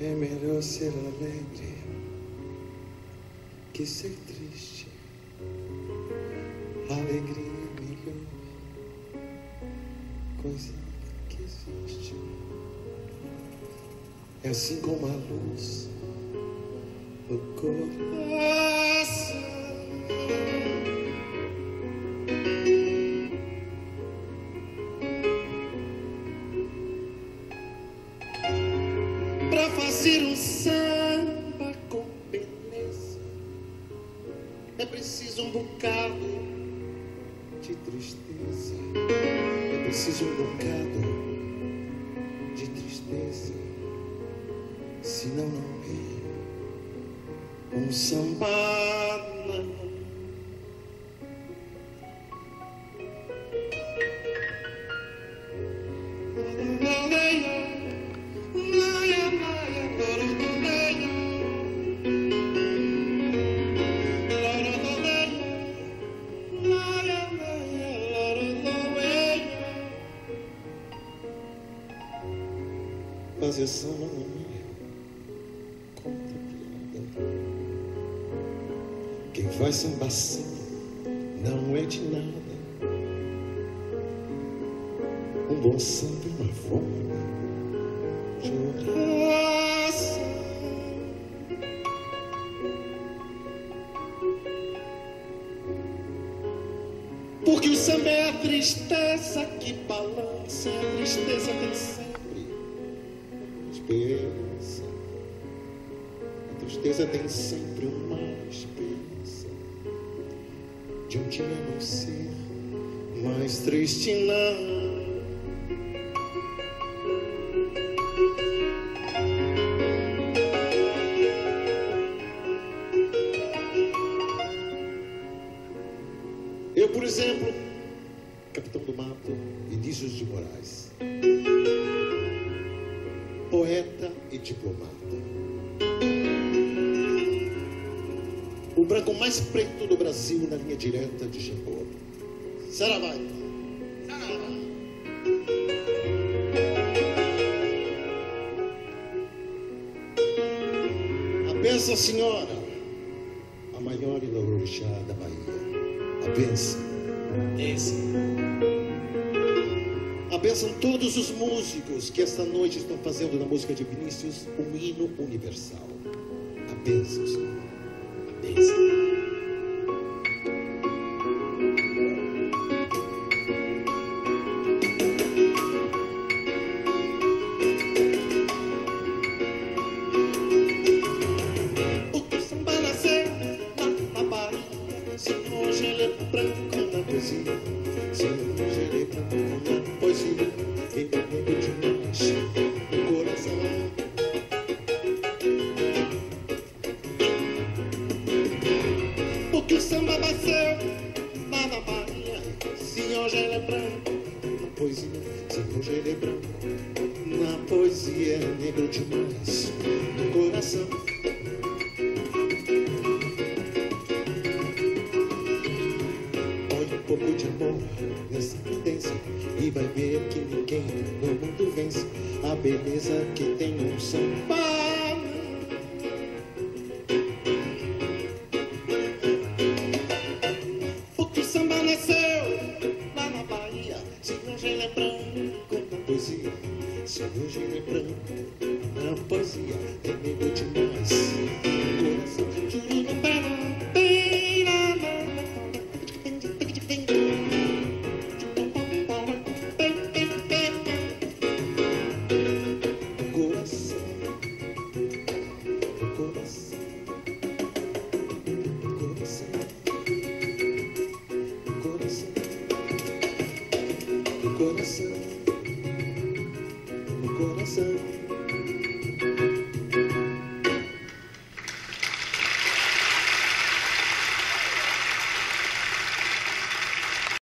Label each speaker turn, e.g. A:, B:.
A: É melhor ser alegre que ser triste. Alegria é melhor coisa que existe. É assim como a luz no coração. Fazer um samba com beleza é preciso um bocado de tristeza. É preciso um bocado de tristeza. Senão não é um samba. Samba não é conta piada. Quem faz samba assim não é de nada. Um bom samba é uma forma de oração. Porque o samba é a tristeza que balança, a tristeza tem sempre esperança. A tristeza tem sempre uma esperança de um dia não ser mais triste, não. Eu, por exemplo, Capitão do Mato, Vinícius de Moraes, poeta e diplomata. O branco mais preto do Brasil na linha direta de Jambô. Saravai. A benção, senhora, a maior Ilororixá da Bahia. A benção. A benção todos os músicos que esta noite estão fazendo na música de Vinícius um hino universal. A benção, Senhor. A. O se hoje ele é branco na poesia, se hoje ele é branco Porque o samba nasceu na Bahia, se hoje ele é branco na poesia, se hoje ele é branco na poesia, é negro demais no coração. Põe um pouco de amor nessa potência e vai ver que ninguém no mundo vence a beleza que tem um samba. É na poesia, é negro demais. Coração, Coração, coração, coração.